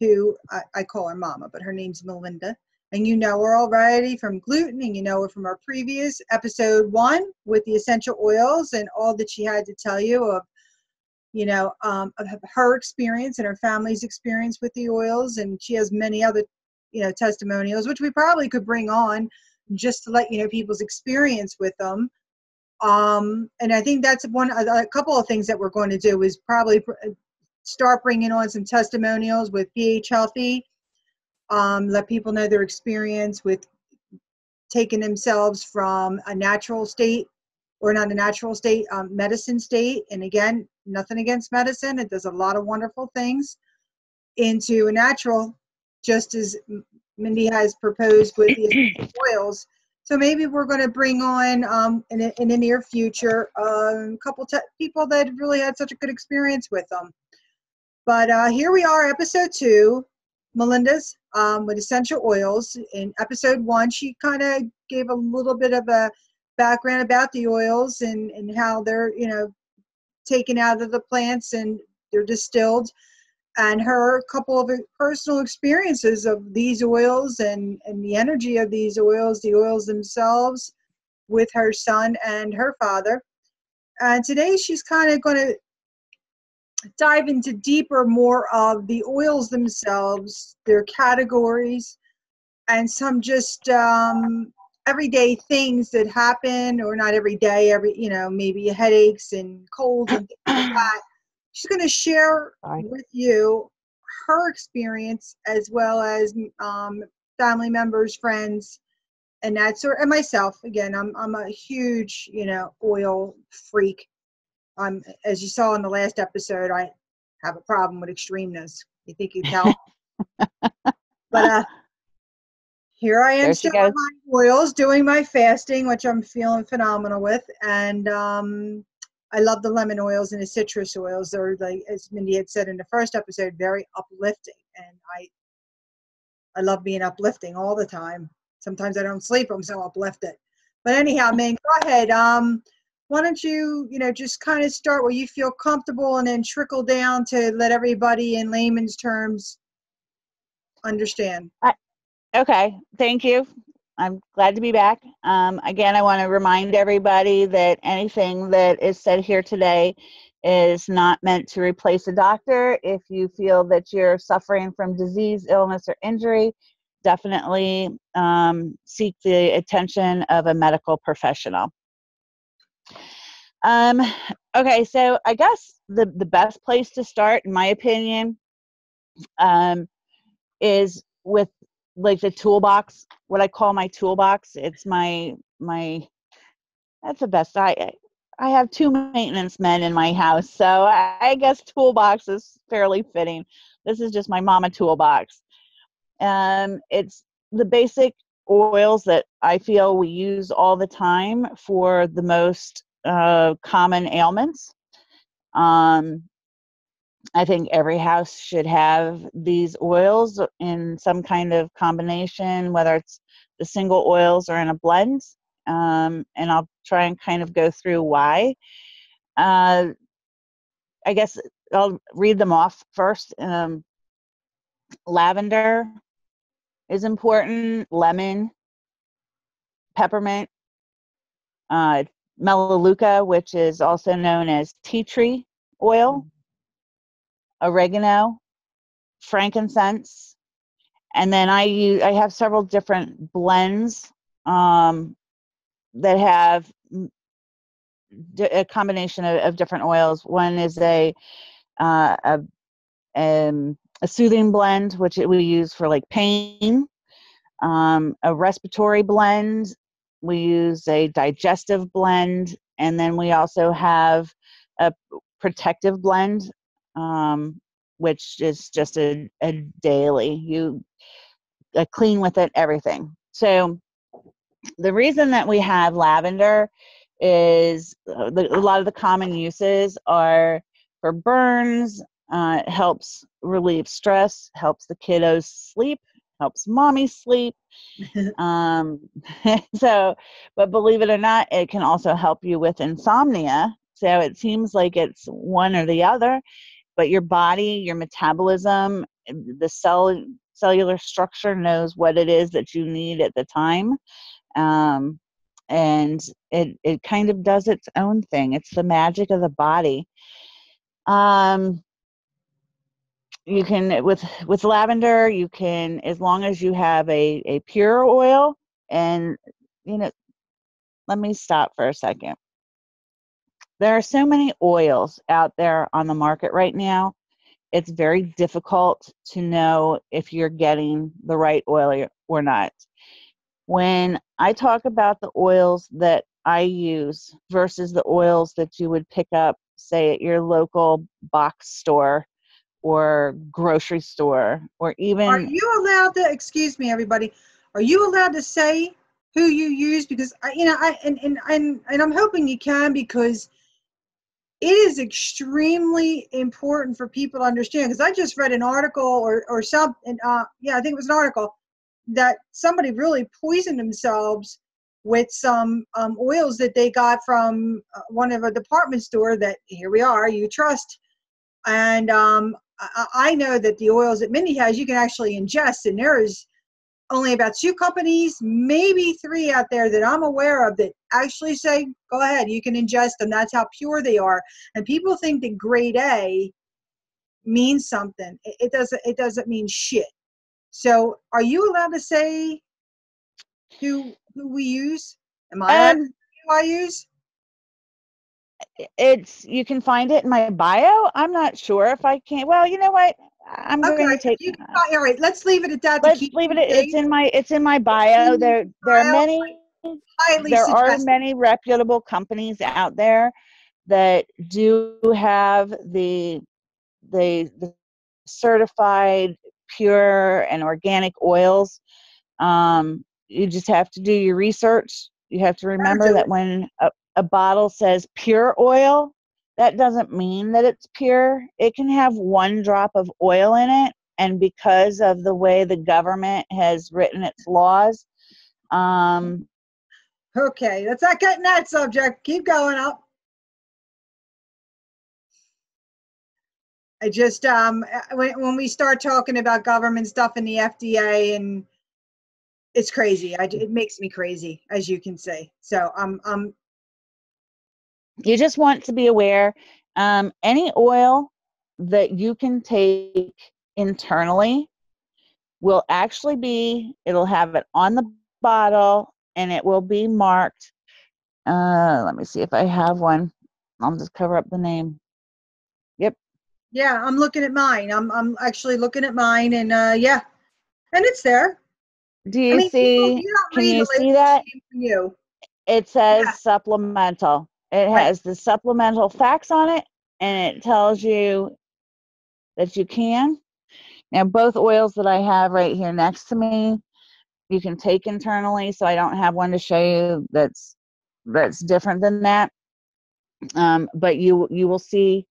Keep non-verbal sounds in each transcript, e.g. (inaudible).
who I, I call her Mama, but her name's Melinda. And you know her already from gluten, and you know her from our previous episode one with the essential oils and all that she had to tell you of, you know, um, her experience and her family's experience with the oils. And she has many other you know testimonials which we probably could bring on just to let you know people's experience with them um and i think that's one a, a couple of things that we're going to do is probably pr- start bringing on some testimonials with ph healthy um let people know their experience with taking themselves from a natural state or not a natural state um, medicine state and again nothing against medicine it does a lot of wonderful things into a natural just as Mindy has proposed with the (clears throat) oils. So maybe we're going to bring on um, in, the- in the near future um, a couple te- people that really had such a good experience with them. But uh, here we are, episode two, Melinda's um, with essential oils. In episode one, she kind of gave a little bit of a background about the oils and, and how they're, you know, taken out of the plants and they're distilled and her couple of personal experiences of these oils and, and the energy of these oils, the oils themselves, with her son and her father. And today she's kind of going to dive into deeper, more of the oils themselves, their categories, and some just um, everyday things that happen, or not every day, every, you know, maybe headaches and colds and things like (clears throat) that she's going to share Sorry. with you her experience as well as um, family members, friends, and that sort. And myself, again, I'm I'm a huge you know oil freak. Um, as you saw in the last episode, I have a problem with extremeness. You think you tell? (laughs) but uh, here I am still on my oils, doing my fasting, which I'm feeling phenomenal with, and um, I love the lemon oils and the citrus oils. They're like, as Mindy had said in the first episode, very uplifting, and I I love being uplifting all the time. Sometimes I don't sleep. I'm so uplifted. But anyhow, man, go ahead. Um, why don't you, you know, just kind of start where you feel comfortable, and then trickle down to let everybody in layman's terms understand. Okay, thank you. I'm glad to be back. Um, again, I want to remind everybody that anything that is said here today is not meant to replace a doctor. If you feel that you're suffering from disease, illness, or injury, definitely um, seek the attention of a medical professional. Um, okay, so I guess the, the best place to start, in my opinion, um, is with like the toolbox what i call my toolbox. It's my my that's the best. I i have two maintenance men in my house so i, I guess toolbox is fairly fitting. This is just my mama toolbox. Um it's the basic oils that i feel we use all the time for the most uh, common ailments um I think every house should have these oils in some kind of combination, whether it's the single oils or in a blend. Um, and I'll try and kind of go through why. Uh, I guess I'll read them off first. Um, lavender is important, lemon, peppermint, uh, melaleuca, which is also known as tea tree oil oregano, frankincense, and then I use I have several different blends um, that have a combination of, of different oils. One is a uh, a, um, a soothing blend, which we use for like pain. Um, a respiratory blend. We use a digestive blend, and then we also have a protective blend um, which is just a, a daily. You uh, clean with it, everything. So the reason that we have lavender is uh, the, a lot of the common uses are for burns. Uh, it helps relieve stress, helps the kiddos sleep, helps mommy sleep. (laughs) um, (laughs) so, but believe it or not, it can also help you with insomnia. So it seems like it's one or the other, but your body, your metabolism, the cell cellular structure knows what it is that you need at the time. Um, and it, it kind of does its own thing. It's the magic of the body. Um, you can with with lavender you can as long as you have a a pure oil and you know let me stop for a second. There are so many oils out there on the market right now. It's very difficult to know if you're getting the right oil or not. When i talk about the oils that i use versus the oils that you would pick up say at your local box store or grocery store or even Are you allowed to, excuse me, everybody, are you allowed to say who you use? Because, I, you know, I, and, and, and, and I'm hoping you can because it is extremely important for people to understand. Because I just read an article or, or something, uh, yeah, I think it was an article that somebody really poisoned themselves with some um, oils that they got from uh, one of a department store that here we are, you trust. And um, I, I know that the oils that Mindy has, you can actually ingest, and there is only about two companies, maybe three out there that I'm aware of that actually say, go ahead, you can ingest them. That's how pure they are. And people think that grade A means something. It, doesn't. It doesn't mean shit. So, are you allowed to say who who we use? Am I allowed to um, say who I use? It's you can find it in my bio. I'm not sure if i can well you know what? I'm going to take you all right. Let's leave it at that. let's leave it it it's in my it's in my bio. There there are many highly there are many reputable companies out there that do have the the, the certified pure and organic oils. Um, you just have to do your research. You have to remember that when a, a bottle says pure oil that doesn't mean that it's pure it can have one drop of oil in it and because of the way the government has written its laws um, Okay, let's not get in that subject. Keep going up. I just um uh, when when we start talking about government stuff and the FDA and it's crazy. I, it makes me crazy, as you can see. So I'm I'm you just want to be aware um, any oil that you can take internally will actually be it'll have it on the bottle and it will be marked uh, let me see if i have one i'll just cover up the name yep yeah I'm looking at mine. I'm I'm actually looking at mine and uh yeah, and it's there. do you I mean, people, see you can you see that it you. it says Yeah. supplemental it Right. has the supplemental facts on it and it tells you that you can. Now both oils that i have right here next to me you can take internally so i don't have one to show you that's that's different than that. Um, but you you will see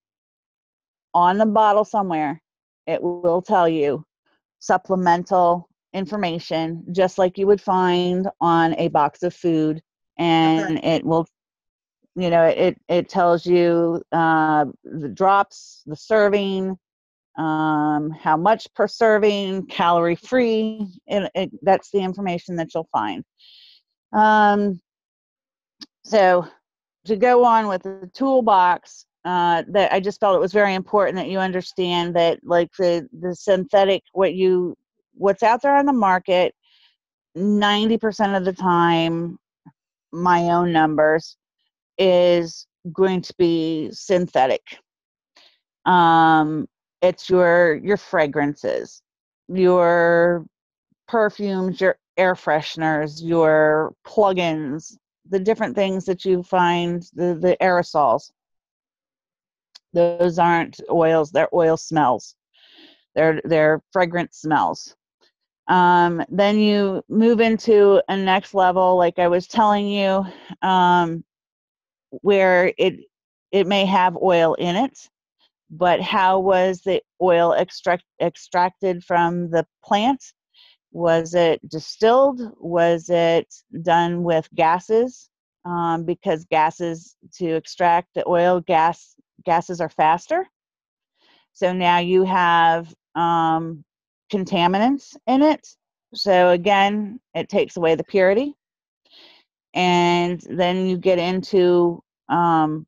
on the bottle somewhere it will tell you supplemental information just like you would find on a box of food and it will you know it it tells you uh, the drops the serving um, how much per serving calorie free and it, that's the information that you'll find. Um, so to go on with the toolbox uh, that i just felt it was very important that you understand that like the the synthetic what you what's out there on the market 90% of the time my own numbers is going to be synthetic. Um it's your your fragrances your perfumes your air fresheners your plugins the different things that you find the the aerosols. Those aren't oils they're oil smells. They're they're fragrant smells. Um, then you move into a next level, like I was telling you, um, where it it may have oil in it, but how was the oil extract, extracted from the plant? Was it distilled? Was it done with gases? Um, because gases to extract the oil, gas gases are faster. So now you have um, contaminants in it. So again, it takes away the purity. And then you get into um,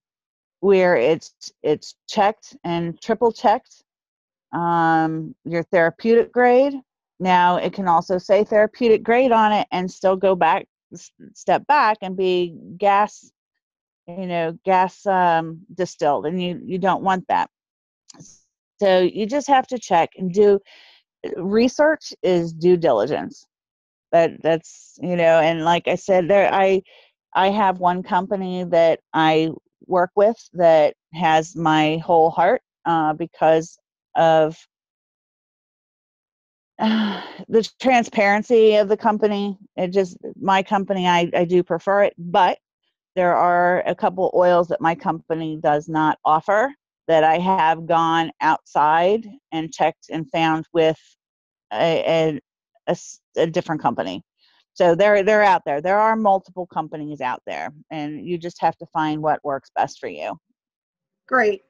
where it's it's checked and triple checked. Um, your therapeutic grade. Now it can also say therapeutic grade on it and still go back step back and be gas you know gas um, distilled and you you don't want that so you just have to check and do research is due diligence that that's you know and like i said there i i have one company that i work with that has my whole heart uh, because of (sighs) the transparency of the company. It just my company i i do prefer it but there are a couple oils that my company does not offer that i have gone outside and checked and found with a, a, a different company so they're they're out there there are multiple companies out there and you just have to find what works best for you Great.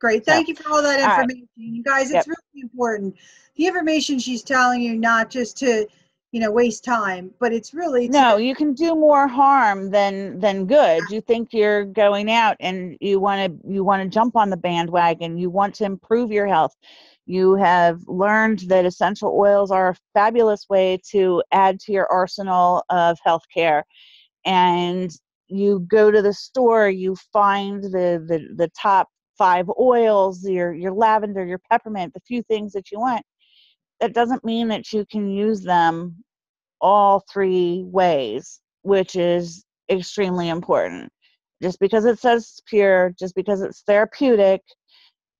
Great. Thank you for all that all right. information. You guys, Yep. it's really important. The information she's telling you, not just to, you know, waste time, but it's really no you can do more harm than than good you think you're going out and you want to you want to jump on the bandwagon you want to improve your health you have learned that essential oils are a fabulous way to add to your arsenal of healthcare and you go to the store you find the the, the top five oils your your lavender your peppermint the few things that you want that doesn't mean that you can use them all three ways, which is extremely important. Just because it says pure, just because it's therapeutic,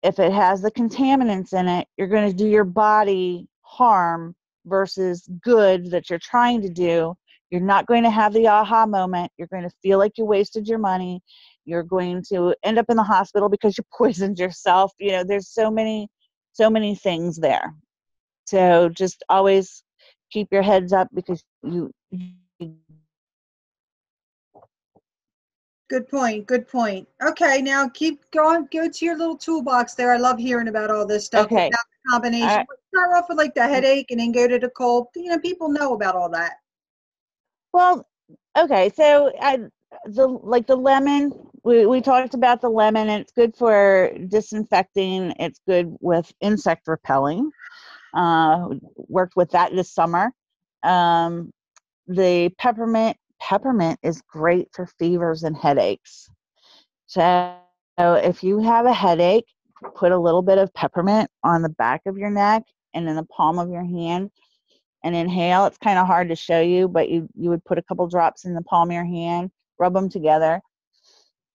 if it has the contaminants in it, you're going to do your body harm versus good that you're trying to do. You're not going to have the aha moment. You're going to feel like you wasted your money. You're going to end up in the hospital because you (laughs) poisoned yourself. You know, there's so many, so many things there. So just always keep your heads up because you, you good point. Good point. Okay. Now keep going. Go to your little toolbox there. I love hearing about all this stuff. Okay. Combination. Right. Start off with like the headache and then go to the cold. You know, people know about all that. Well, okay, so I the like the lemon. We we talked about the lemon. It's good for disinfecting. It's good with insect repelling. Uh, worked with that this summer. Um, the peppermint peppermint is great for fevers and headaches. So if you have a headache, put a little bit of peppermint on the back of your neck and in the palm of your hand and inhale. It's kind of hard to show you, but you, you would put a couple drops in the palm of your hand, rub them together,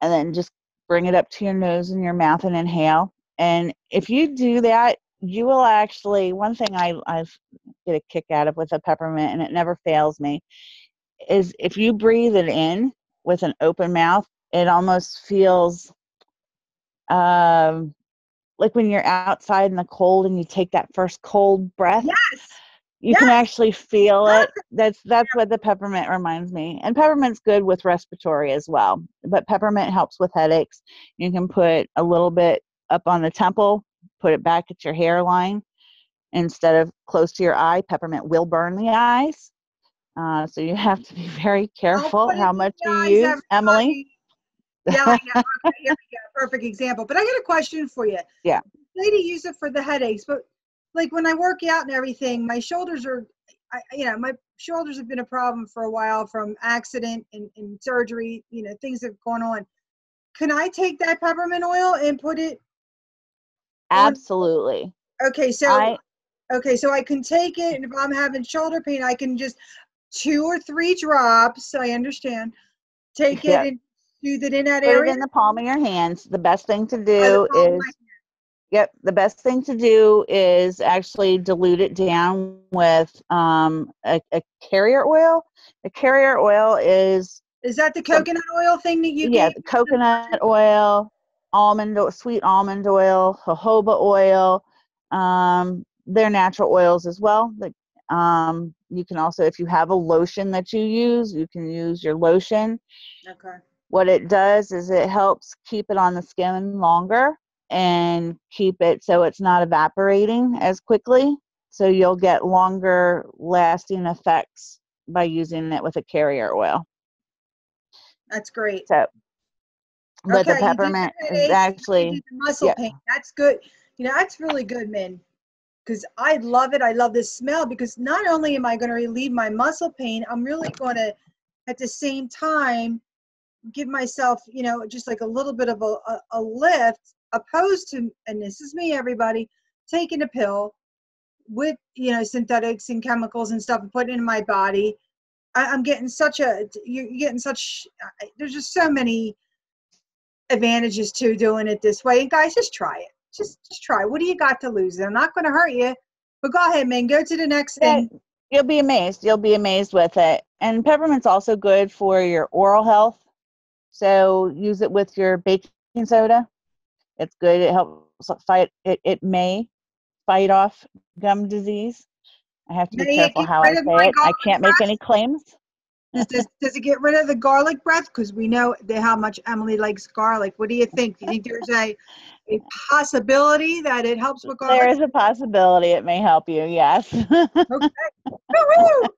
and then just bring it up to your nose and your mouth and inhale. And if you do that, you will actually, one thing I, I get a kick out of with a peppermint, and it never fails me, is if you breathe it in with an open mouth, it almost feels um, like when you're outside in the cold and you take that first cold breath Yes. you can actually feel it. That's that's what the peppermint reminds me. And peppermint's good with respiratory as well but peppermint helps with headaches. You can put a little bit up on the temple put it back at your hairline. Instead of close to your eye peppermint will burn the eyes uh, so you have to be (laughs) very careful how much you use Emilie. Yeah, I know. (laughs) Okay, here we go. Perfect example. But I got a question for you. Yeah. Lady use it for the headaches, but like when I work out and everything, my shoulders are, I, you know, my shoulders have been a problem for a while from accident and, and surgery. You know, things that have gone on. Can I take that peppermint oil and put it? on- absolutely Okay, so i okay, so I can take it, and if I'm having shoulder pain, I can just two or three drops. I understand. Take it and soothe it in that put it in the palm of your hands the best thing to do palm of my is Yep. The best thing to do is actually dilute it down with um, a, a carrier oil. A carrier oil is Is that the coconut oil thing that you yeah, coconut oil, almond, sweet almond oil, jojoba oil. Um, they're natural oils as well. Like, um, you can also, if you have a lotion that you use, you can use your lotion. Okay. What it does is it helps keep it on the skin longer and keep it so it's not evaporating as quickly. So you'll get longer lasting effects by using it with a carrier oil. That's great. So, but Okay, the peppermint is actually muscle yeah. pain. That's good. You know, that's really good, man. Because I love it. I love the smell because not only am I going to relieve my muscle pain, I'm really going to, at the same time, give myself, you know, just like a little bit of a, a, a lift, opposed to, and this is me, everybody, taking a pill with, you know, synthetics and chemicals and stuff and putting it in my body. I, I'm getting such a, you're you're getting such, there's just so many advantages to doing it this way. And guys, just try it. Just just try. What do you got to lose? They're not going to hurt you. But go ahead, man. Go to the next thing. you'll be amazed. You'll be amazed with it. And peppermint's also good for your oral health. So use it with your baking soda. It's good. It helps fight. It it may fight off gum disease. I have to be careful how I say it. I can't make any claims. Does, does, it get rid of the garlic breath? Because we know how much Emilie likes garlic. What do you think? Do you think there's a, a possibility that it helps with garlic? There is a possibility it may help you. Yes. Woo-hoo!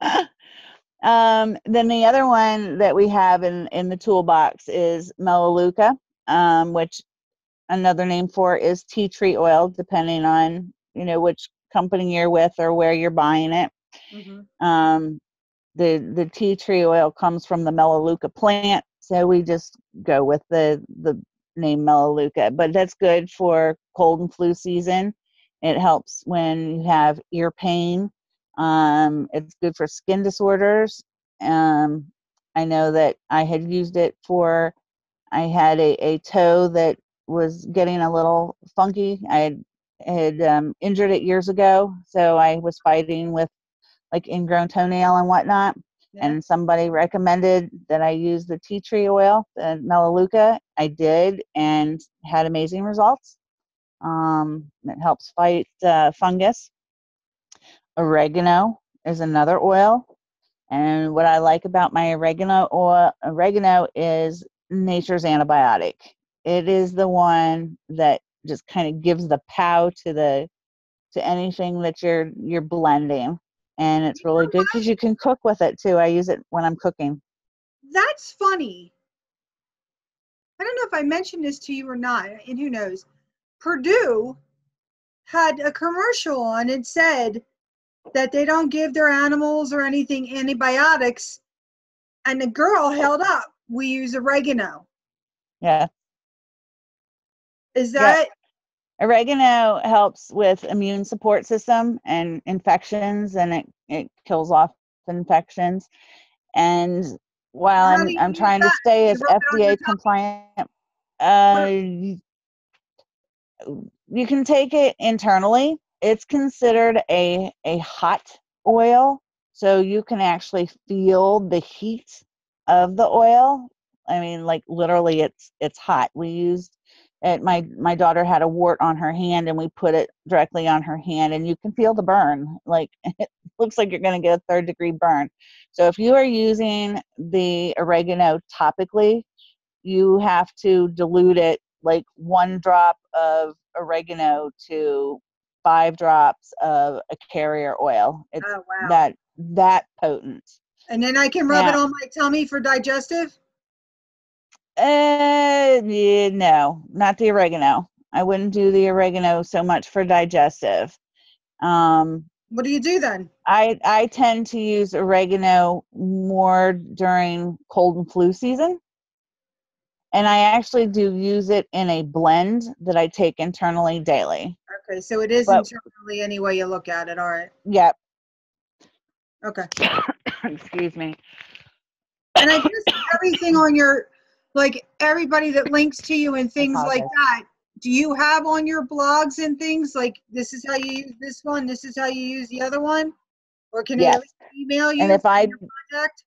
(laughs) um, then the other one that we have in in the toolbox is Melaleuca, um, which another name for is tea tree oil, depending on you know which company you're with or where you're buying it. Mhm. Um, the the tea tree oil comes from the Melaleuca plant, so we just go with the the name Melaleuca. But that's good for cold and flu season. It helps when you have ear pain. Um, it's good for skin disorders. Um, I know that I had used it for. I had a, a toe that was getting a little funky. I had had um, injured it years ago, so I was fighting with like ingrown toenail and whatnot. Yeah. And somebody recommended that I use the tea tree oil, the Melaleuca. I did and had amazing results. Um, it helps fight uh, fungus. Oregano is another oil. And what I like about my oregano oil, oregano is nature's antibiotic. It is the one that just kind of gives the pow to the to anything that you're you're blending and it's really good because you can cook with it too i use it when i'm cooking That's funny. I don't know if I mentioned this to you or not, and who knows. Perdue had a commercial on it said that they don't give their animals or anything antibiotics. And the girl held up, we use oregano. yeah Is that oregano helps with immune support system and infections and it, it kills off infections. And while i'm, I'm trying to stay as rub it on your fda compliant uh, you- you can take it internally. It's considered a a hot oil so you can actually feel the heat of the oil. I mean like literally it's it's hot. We used it my my daughter had a wart on her hand and we put it directly on her hand and you can feel the burn like (laughs) it looks like you're going to get a third degree burn so if you are using the oregano topically you have to dilute it like one drop of oregano to five drops of a carrier oil it's oh wow. that that potent and then I can rub it on my tummy for digestive? Uh, yeah, no, not the oregano. I wouldn't do the oregano so much for digestive. Um, What do you do then? I I tend to use oregano more during cold and flu season. And I actually do use it in a blend that I take internally daily. Okay, so it is But- internally any way you look at it. All right. Yep. Okay. (coughs) Excuse me. And I guess everything on your, like everybody that links to you and things like that, do you have on your blogs and things like this is how you use this one, this is how you use the other one? Or can they Yes. least email you? And if I contact?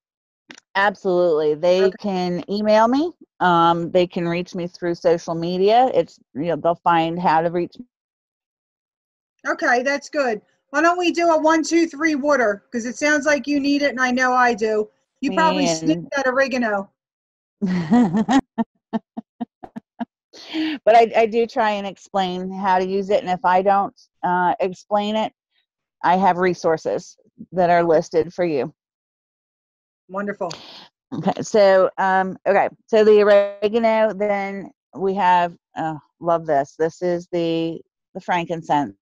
absolutely, they Okay. can email me. Um, they can reach me through social media. It's you know they'll find how to reach. me. Okay, that's good. Why don't we do a one, two, three water? Because it sounds like you need it, and I know I do. You probably And- sniffed that oregano. (laughs) but I, I do try and explain how to use it, and if I don't uh, explain it, I have resources that are listed for you. Wonderful. Okay, so um, okay, so the oregano. Then we have. Uh, love this. This is the the frankincense.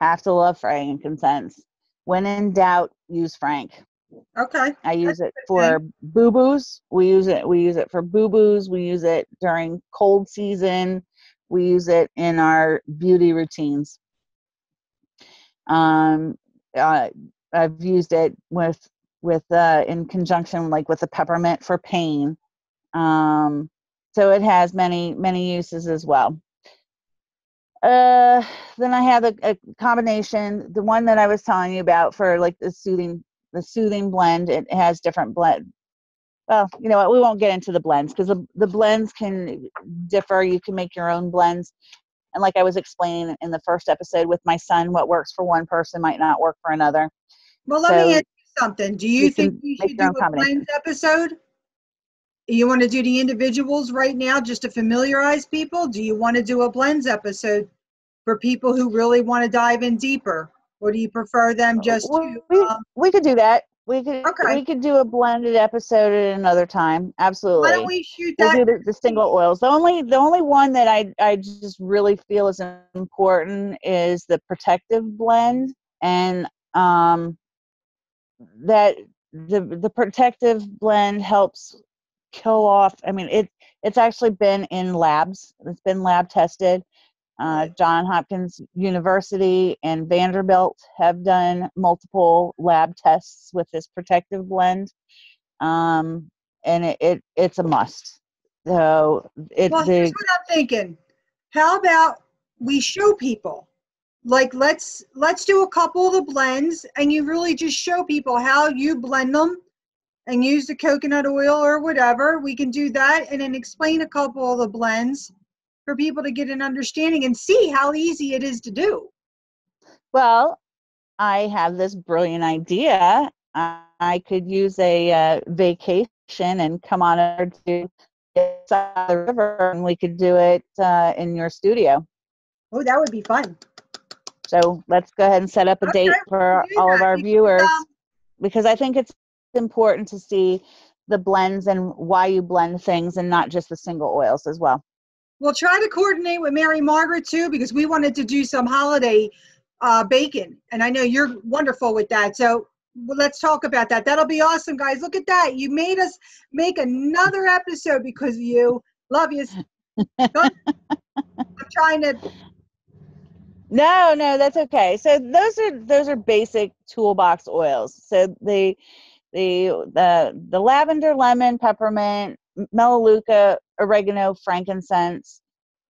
Have to love frankincense. When in doubt, use frank. Okay. I use it for boo boos. We use it. We use it for boo boos. We use it during cold season. We use it in our beauty routines. Um, uh, I've used it with with uh, in conjunction like with the peppermint for pain. Um, so it has many many uses as well. Uh, then I have a, a combination. The one that I was telling you about for like the soothing the soothing blend. It has different blend. Well, you know what? We won't get into the blends because the, the blends can differ. You can make your own blends. And like I was explaining in the first episode with my son, what works for one person might not work for another. Well, let So me ask you something. Do you you think we should do a blends episode? You want to do the individuals right now just to familiarize people? Do you want to do a blends episode for people who really want to dive in deeper? Or do you prefer them just we, to, we, um, we could do that. We could Okay. we could do a blended episode at another time. Absolutely. why don't we shoot we'll that? do the, the single oils. The only the only one that I I just really feel is important is the protective blend, and um, that the the protective blend helps kill off. I mean, it it's actually been in labs. It's been lab tested. Uh, John Hopkins University and Vanderbilt have done multiple lab tests with this protective blend, um, and it, it it's a must. So it Well, here's what I'm thinking. How about we show people? Like let's let's do a couple of the blends and you really just show people how you blend them and use the coconut oil or whatever. We can do that and then explain a couple of the blends for people to get an understanding and see how easy it is to do. well, I have this brilliant idea. I, could use a uh, vacation and come on over to the side of the river, and we could do it uh, in your studio. Oh, that would be fun. So let's go ahead and set up a Okay, date for all of our can, viewers um, because I think it's important to see the blends and why you blend things and not just the single oils as well. We'll try to coordinate with Mary Margaret too, because we wanted to do some holiday uh, bacon, and I know you're wonderful with that. So well, let's talk about that. That'll be awesome, guys. Look at that. You made us make another episode because of you. Love you. (laughs) I'm trying to. No, no, that's okay. So those are those are basic toolbox oils. So the the the the lavender, lemon, peppermint, melaleuca, oregano, frankincense.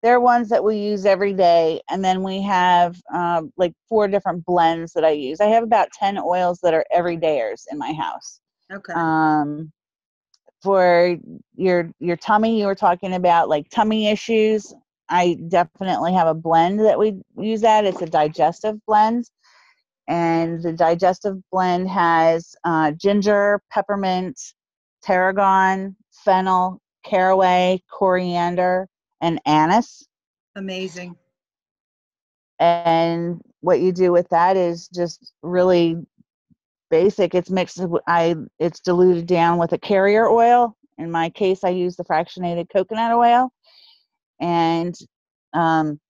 They're ones that we use every day, and then we have um, like four different blends that I use. I have about ten oils that are everydayers in my house. Okay. um, for your your tummy you were talking about like tummy issues i definitely have a blend that we use that it's a digestive blend and the digestive blend has uh, ginger peppermint tarragon fennel caraway coriander and anise. Amazing. and what you do with that is just really basic. It's mixed i it's diluted down with a carrier oil. In my case i use the fractionated coconut oil. And um,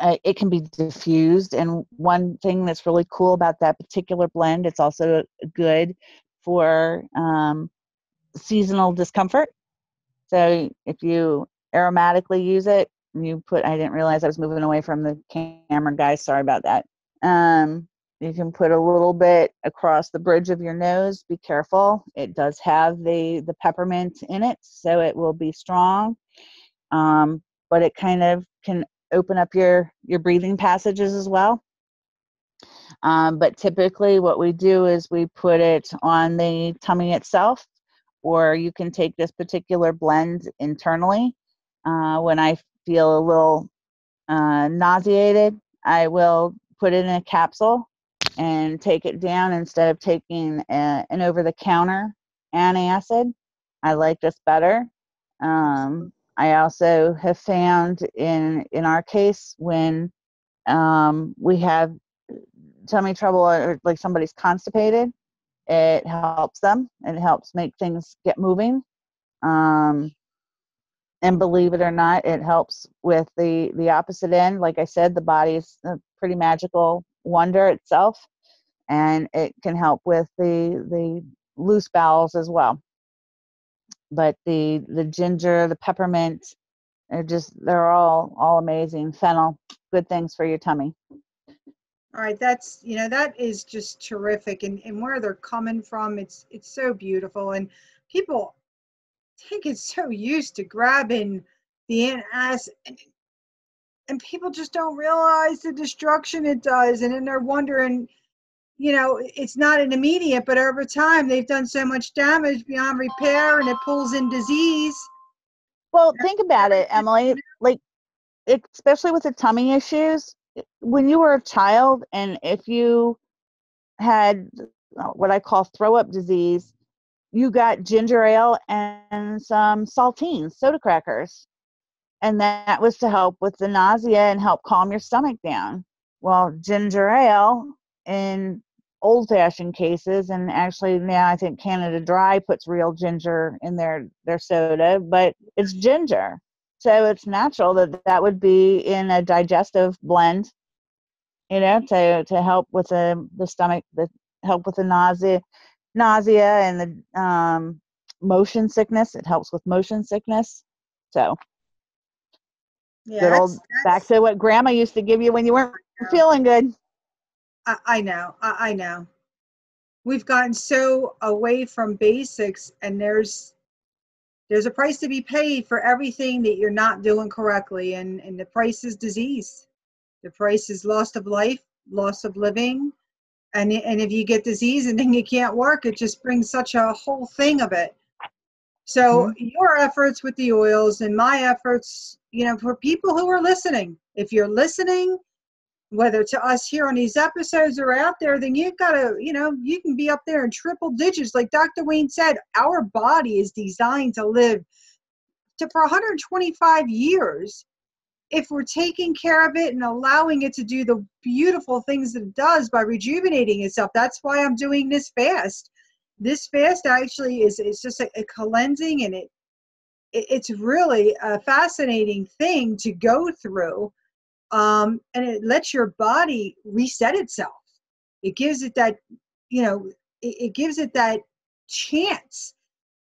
uh, it can be diffused. And one thing that's really cool about that particular blend it's also good for um, seasonal discomfort. So if you aromatically use it you put i didn't realize i was moving away from the camera guys. Sorry about that. Um, you can put a little bit across the bridge of your nose. Be careful. It does have the the peppermint in it so it will be strong. Um, but it kind of can open up your your breathing passages as well. Um, but typically, what we do is we put it on the tummy itself, or you can take this particular blend internally. Uh, when I feel a little uh, nauseated, I will put it in a capsule and take it down instead of taking a, an over the counter antacid. I like this better. Um, I also have found in in our case when um, we have tummy trouble or like somebody's constipated, it helps them. It helps make things get moving. Um, and believe it or not, it helps with the the opposite end. Like I said, the body is a pretty magical wonder itself, and it can help with the the loose bowels as well. But the the ginger, the peppermint, they're just they're all all amazing. Fennel, good things for your tummy. All right, that's you know that is just terrific, and and where they're coming from, it's it's so beautiful, and people think it's so used to grabbing the ass, and, and people just don't realize the destruction it does, and then they're wondering, you know, it's not an immediate, but over time they've done so much damage beyond repair, and it pulls in disease. Well, think about it, Emilie. Like, especially with the tummy issues, when you were a child, and if you had uh, what I call throw up disease, you got ginger ale and some saltines, soda crackers. And that was to help with the nausea and help calm your stomach down. Well, ginger ale in old fashioned cases, and actually now I think Canada Dry puts real ginger in their, their soda, but it's ginger. So it's natural that that would be in a digestive blend, you know, to, to help with the, the stomach, the help with the nausea nausea and the um, motion sickness. It helps with motion sickness. So Yeah, good old that's- back to what grandma used to give you when you weren't feeling good. I, I know, I, I know. We've gotten so away from basics, and there's there's a price to be paid for everything that you're not doing correctly, and and the price is disease. The price is loss of life, loss of living, and and if you get disease and then you can't work, it just brings such a whole thing of it. So mm-hmm. your efforts with the oils and my efforts, you know, for people who are listening, if you're listening whether to us here on these episodes or out there, then you've got to, you know, you can be up there in triple digits. Like Dr. Wayne said, our body is designed to live to for 125 years. If we're taking care of it and allowing it to do the beautiful things that it does by rejuvenating itself, that's why I'm doing this fast. This fast actually is it's just a, a cleansing and it, it it's really a fascinating thing to go through um, and it lets your body reset itself. It gives it that, you know, it, it gives it that chance.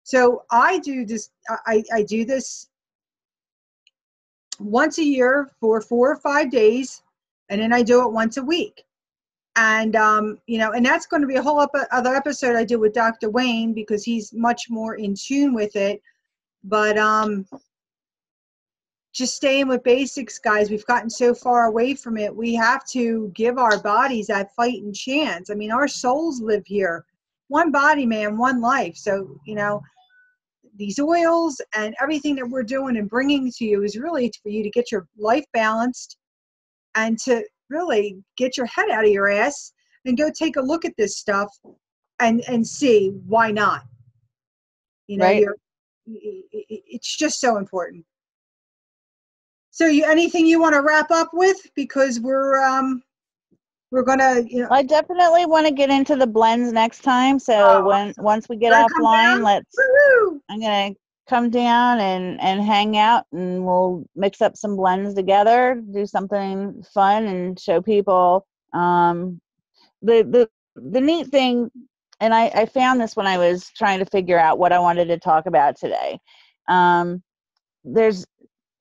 So I do this. I, I do this once a year for four or five days, and then I do it once a week. And um, you know, and that's going to be a whole ep- other episode I do with Dr. Wayne because he's much more in tune with it. But um, just staying with basics, guys. We've gotten so far away from it. We have to give our bodies that fighting chance. I mean, our souls live here. One body, man, one life. So, you know, these oils and everything that we're doing and bringing to you is really for you to get your life balanced and to really get your head out of your ass and go take a look at this stuff and and see why not. You know, Right. it's just so important. So, you anything you want to wrap up with because we're um we're gonna you know I definitely want to get into the blends next time. So Oh, when once we get offline, let's woo I'm gonna come down and and hang out and we'll mix up some blends together, do something fun and show people um the the the neat thing and I, I found this when I was trying to figure out what I wanted to talk about today. Um there's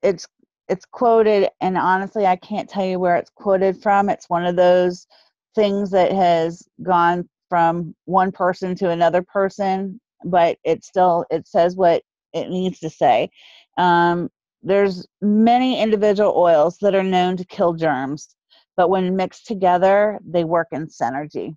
it's it's quoted and honestly I can't tell you where it's quoted from. It's one of those things that has gone from one person to another person, but it still it says what it needs to say. Um, there's many individual oils that are known to kill germs, but when mixed together, they work in synergy.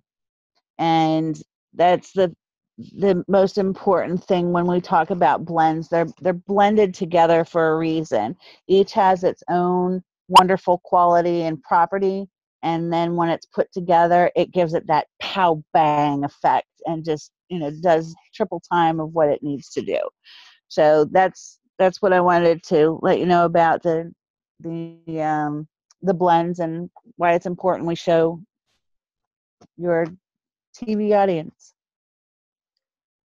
And that's the the most important thing when we talk about blends. They're they're blended together for a reason. Each has its own wonderful quality and property, and then when it's put together, it gives it that pow bang effect and just you know does triple time of what it needs to do. So that's that's what I wanted to let you know about the the um, the blends and why it's important we show your TV audience.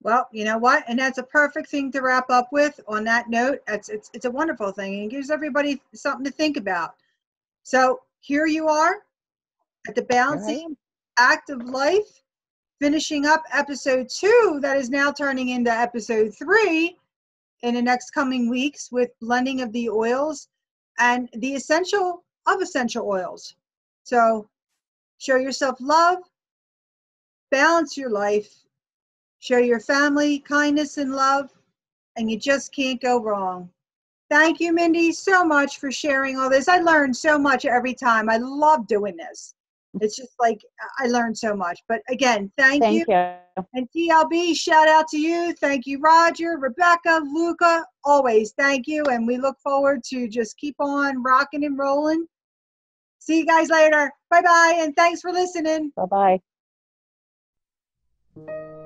Well, you know what? And that's a perfect thing to wrap up with on that note. It's, it's, it's a wonderful thing and it gives everybody something to think about. So here you are at the Balancing am. Act of Life, finishing up episode two that is now turning into episode three in the next coming weeks with blending of the oils and the essential of essential oils. So show yourself love, balance your life, show your family kindness and love, and you just can't go wrong. Thank you, Mindy, so much for sharing all this. I learned so much every time. I love doing this. It's just like I learned so much. But again, thank, you. Thank you. And TLB, shout out to you. Thank you, Roger, Rebecca, Luca. Always thank you. And we look forward to just keep on rocking and rolling. See you guys later. Bye bye. And thanks for listening. Bye bye.